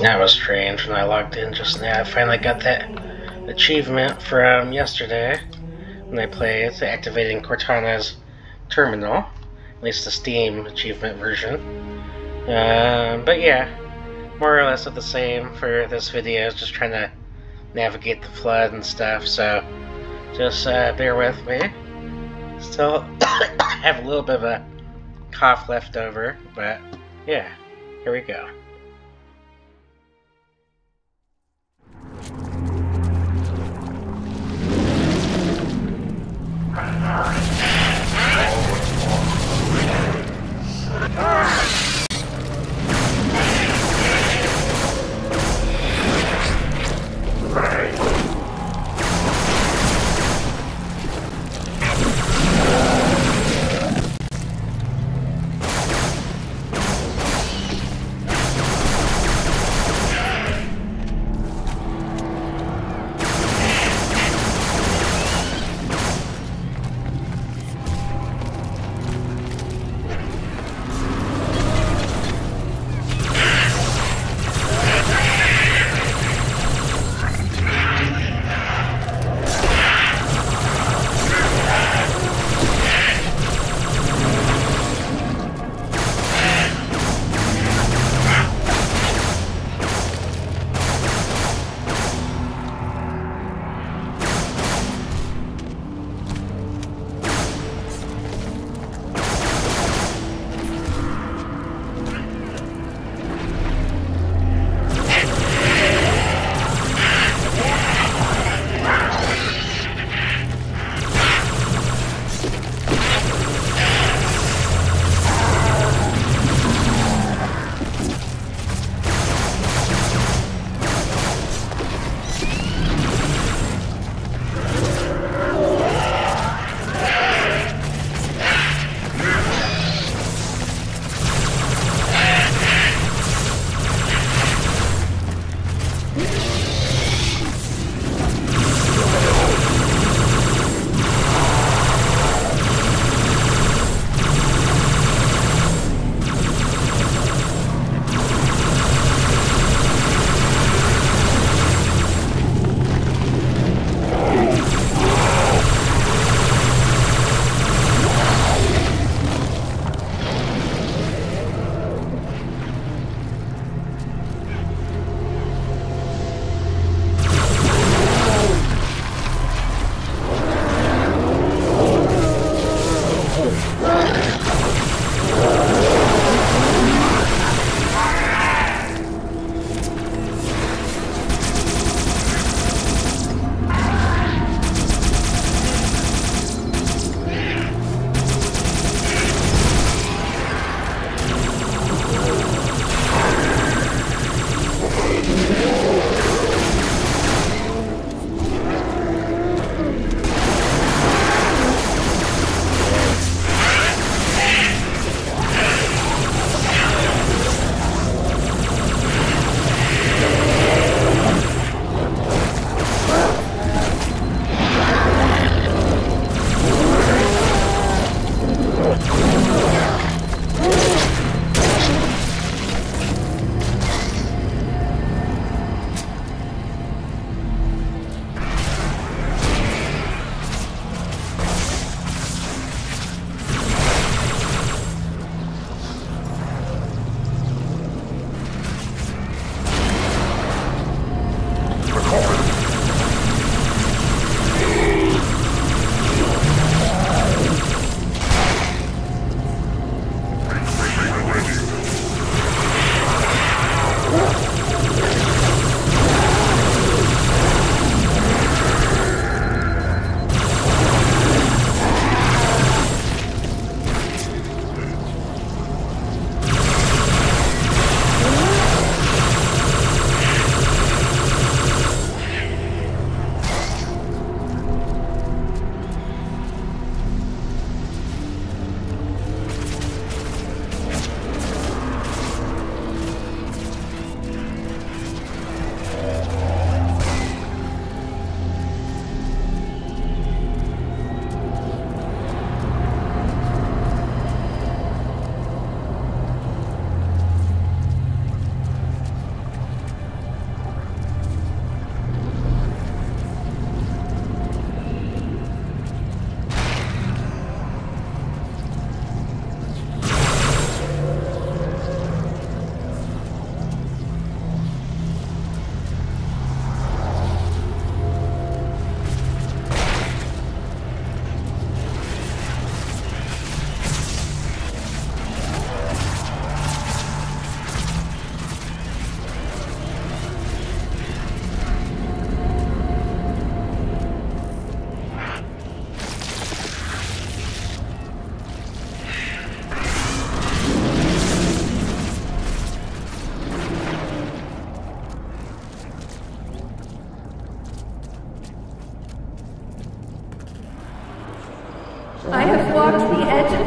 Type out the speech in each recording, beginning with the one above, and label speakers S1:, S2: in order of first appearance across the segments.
S1: That was strange when I logged in just now. I finally got that achievement from yesterday when I played activating Cortana's terminal. At least the Steam achievement version. Um, but yeah, more or less of the same for this video, just trying to navigate the flood and stuff, so just uh, bear with me. Still have a little bit of a cough left over, but yeah, here we go.
S2: Ah!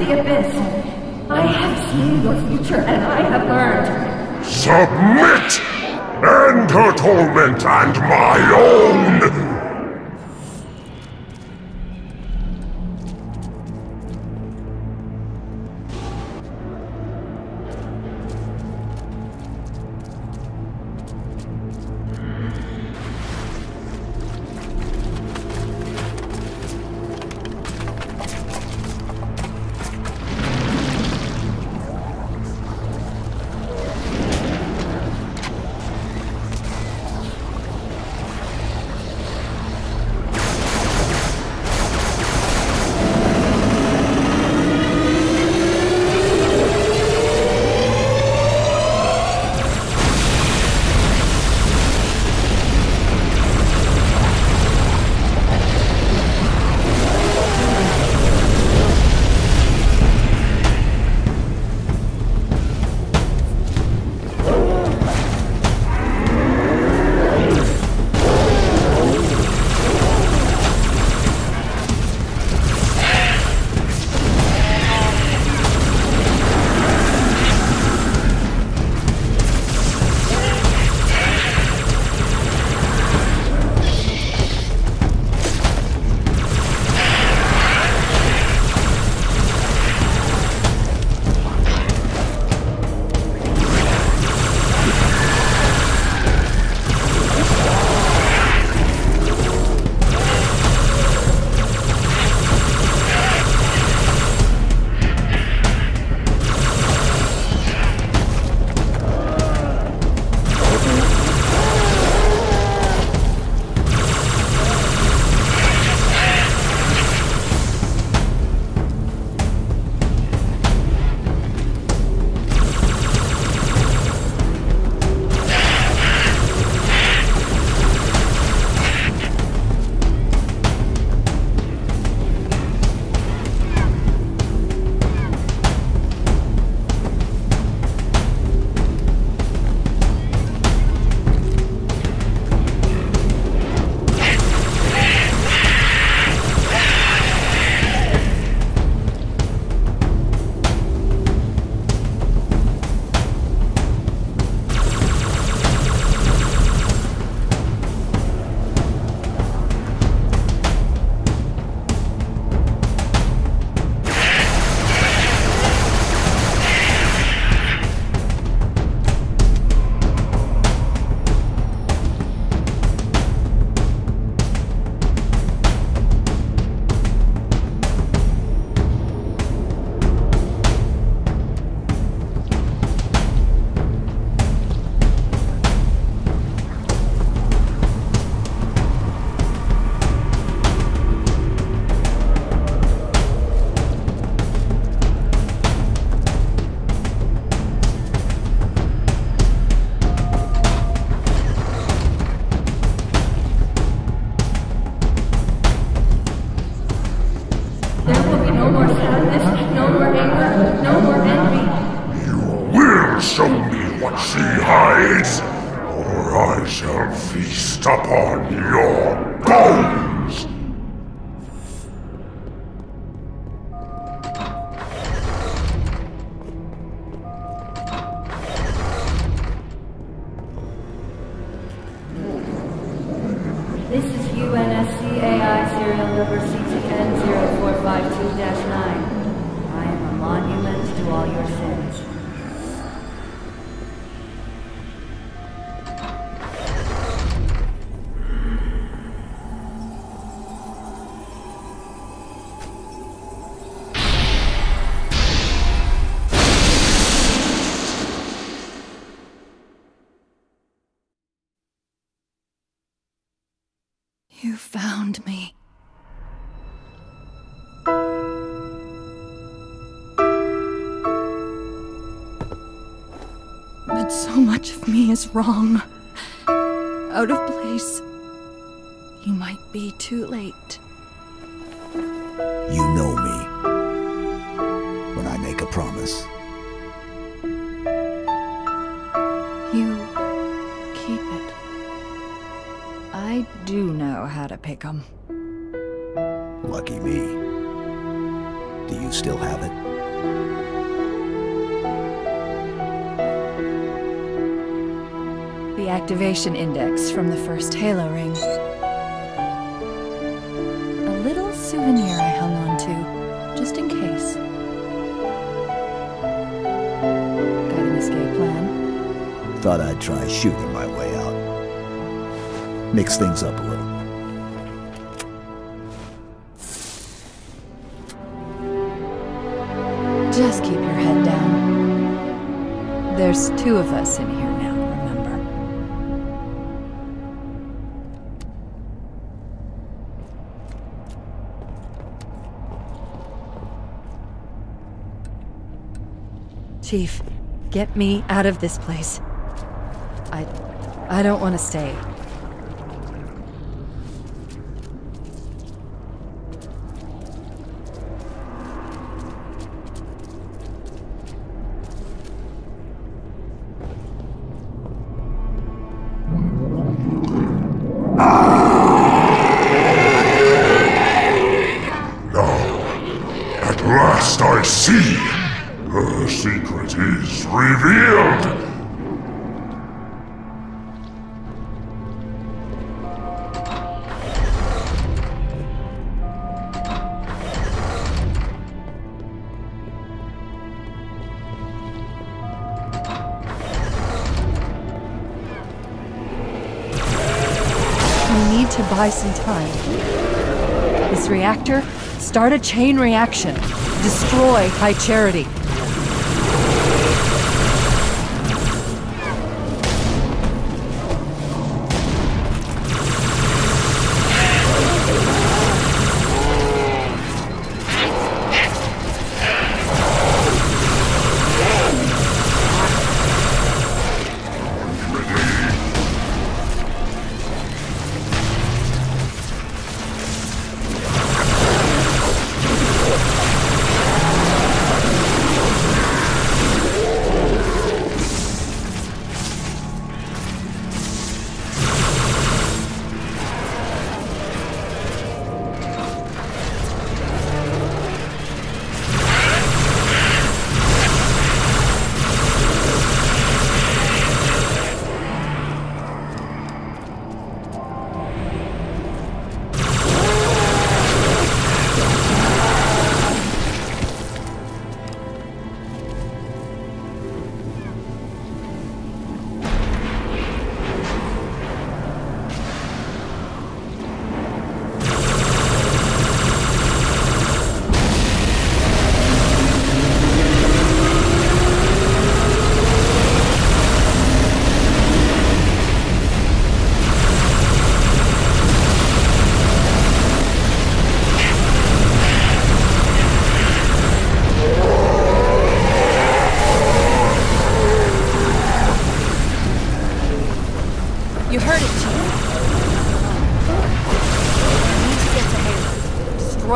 S2: The abyss. I have seen your future and I have learned.
S3: Submit! End her torment and my own!
S2: number
S4: CTN 0452-9. So much of me is wrong. Out of place. You might be too late.
S5: You know me. When I make a promise,
S4: You keep it. I do know how to pick 'em.
S5: lucky me. Do you still have it?
S4: Activation index from the first Halo ring. A little souvenir I hung on to, just in case. Got an escape plan?
S5: Thought I'd try shooting my way out. Mix things up a little.
S4: Just keep your head down. There's two of us in here Chief, get me out of this place. I. I don't want to stay.
S3: Her secret is revealed!
S4: We need to buy some time. This reactor, start a chain reaction. Destroy High Charity.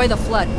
S4: Destroy the Flood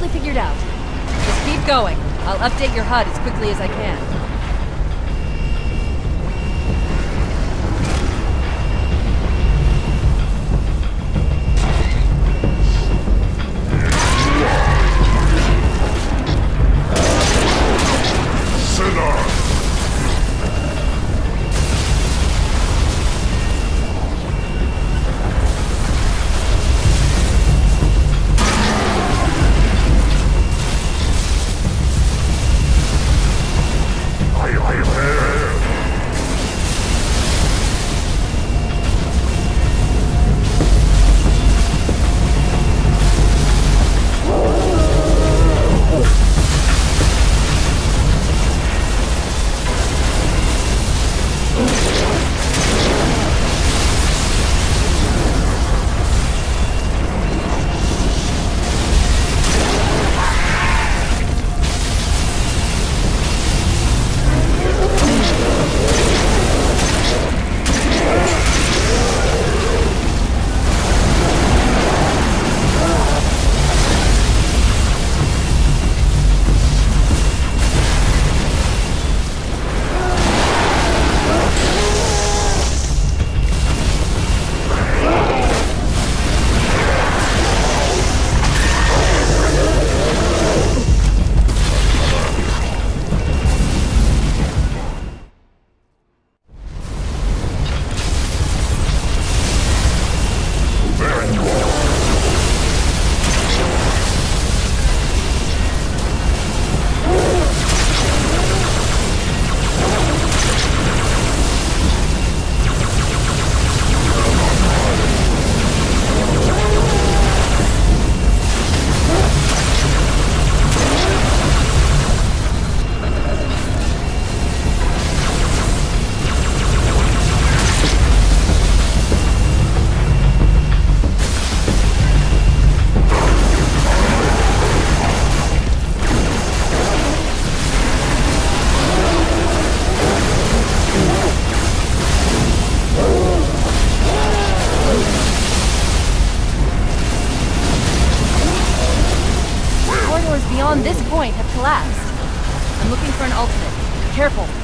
S4: mostly figured out. Just keep going. I'll update your HUD as quickly as I can. Collapsed. I'm looking for an alternate. Careful.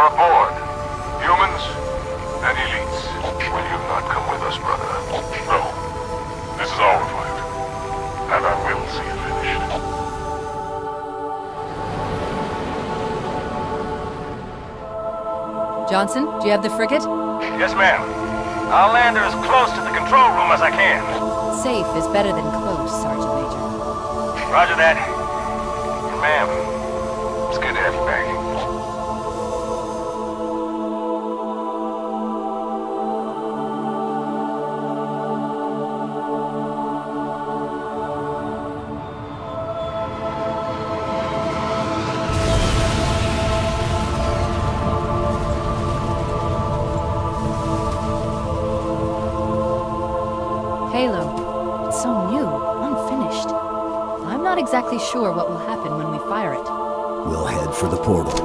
S6: Are aboard. Humans and elites. Will you not come with us, brother? No. This is our fight. And I will see it finished.
S4: Johnson, do you have the frigate?
S7: Yes, ma'am. I'll land her as close to the control room as I can.
S4: Safe is better than close, Sergeant Major.
S7: Roger that. Ma'am, it's good to have you back.
S4: Sure what will happen when we fire it.
S5: We'll head for the portal.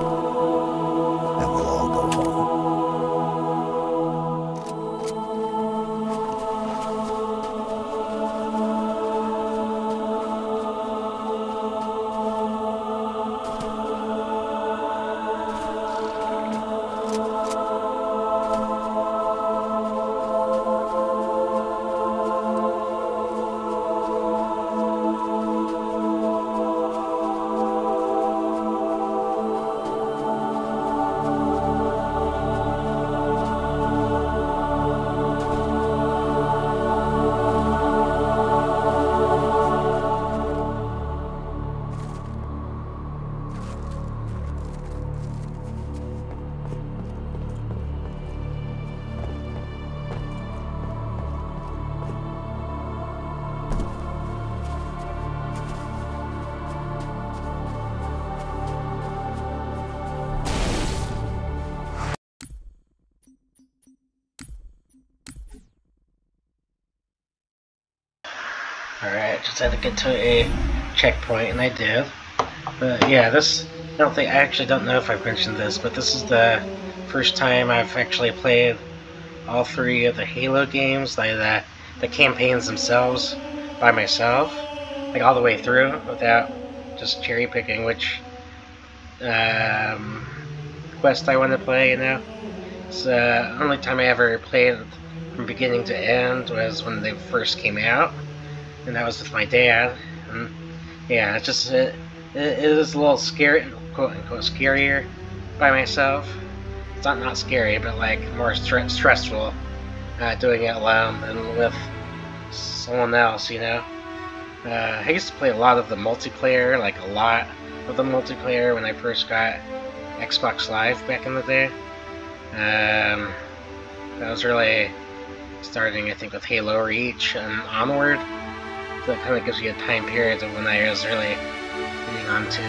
S1: Alright, just had to get to a checkpoint, and I did. But yeah, this, I don't think, I actually don't know if I've mentioned this, but this is the first time I've actually played all three of the Halo games, like the, the campaigns themselves, by myself, like all the way through, without just cherry picking which um, quest I want to play, you know? It's the only time I ever played from beginning to end was when they first came out and that was with my dad. And yeah, it's just it, it, is a little scary, quote unquote, scarier by myself. It's not not scary, but like more stre- stressful uh, doing it alone than with someone else. You know, uh, I used to play a lot of the multiplayer, like a lot of the multiplayer when I first got Xbox Live back in the day. Um, that was really starting, I think, with Halo Reach and onward that kind of gives you a time period of when I was really getting onto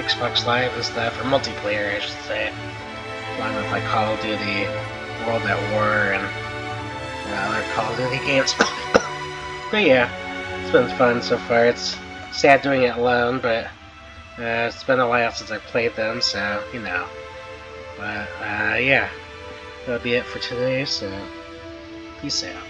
S1: Xbox Live and stuff, or multiplayer, I should say, along with like Call of Duty, World at War, and other Call of Duty games. but yeah, it's been fun so far. It's sad doing it alone, but uh, it's been a while since I played them, so you know. But uh, yeah, that'll be it for today. So peace out.